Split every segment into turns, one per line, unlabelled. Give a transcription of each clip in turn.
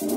Beste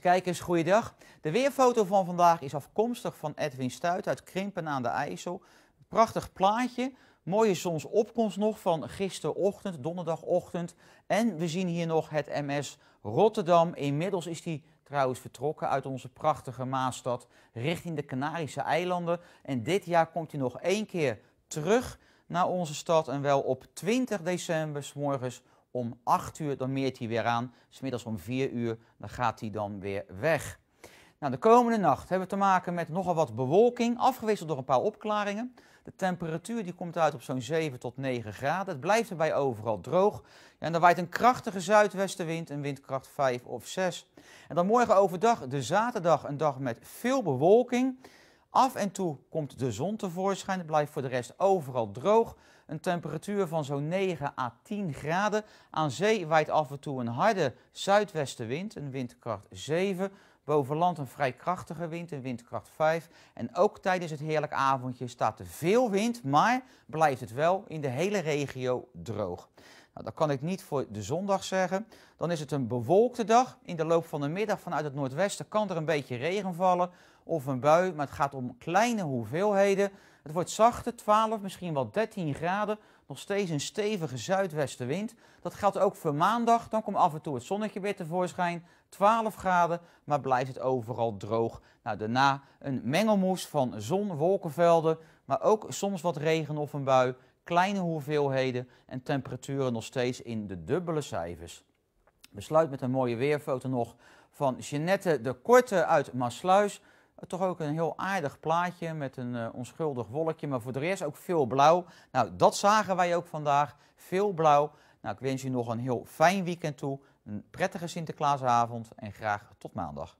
kijkers, goeiedag. De weerfoto van vandaag is afkomstig van Edwin Stuit uit Krimpen aan de IJssel. Prachtig plaatje, mooie zonsopkomst nog van gisterochtend, donderdagochtend. En we zien hier nog het MS Rotterdam. Inmiddels is die trouwens vertrokken uit onze prachtige Maastad richting de Canarische eilanden. En dit jaar komt hij nog één keer terug naar onze stad en wel op 20 december, s morgens om 8 uur, dan meert hij weer aan. Smiddags om 4 uur, dan gaat hij dan weer weg. Nou, de komende nacht hebben we te maken met nogal wat bewolking, afgewisseld door een paar opklaringen. De temperatuur die komt uit op zo'n 7 tot 9 graden. Het blijft erbij overal droog. Ja, en er waait een krachtige zuidwestenwind, een windkracht 5 of 6. En dan morgen overdag, de zaterdag, een dag met veel bewolking. Af en toe komt de zon tevoorschijn. Het blijft voor de rest overal droog. Een temperatuur van zo'n 9 à 10 graden. Aan zee waait af en toe een harde zuidwestenwind, een windkracht 7. Boven land een vrij krachtige wind, een windkracht 5. En ook tijdens het heerlijk avondje staat er veel wind, maar blijft het wel in de hele regio droog. Nou, dat kan ik niet voor de zondag zeggen. Dan is het een bewolkte dag. In de loop van de middag vanuit het noordwesten kan er een beetje regen vallen of een bui, maar het gaat om kleine hoeveelheden. Het wordt zachte, 12, misschien wel 13 graden. Nog steeds een stevige zuidwestenwind. Dat geldt ook voor maandag. Dan komt af en toe het zonnetje weer tevoorschijn. 12 graden, maar blijft het overal droog. Nou, daarna een mengelmoes van zon, wolkenvelden, maar ook soms wat regen of een bui. Kleine hoeveelheden en temperaturen nog steeds in de dubbele cijfers. Besluit met een mooie weerfoto nog van Jeannette de Korte uit Maasluis. Toch ook een heel aardig plaatje met een uh, onschuldig wolkje, maar voor de rest ook veel blauw. Nou, dat zagen wij ook vandaag. Veel blauw. Nou, ik wens u nog een heel fijn weekend toe. Een prettige Sinterklaasavond en graag tot maandag.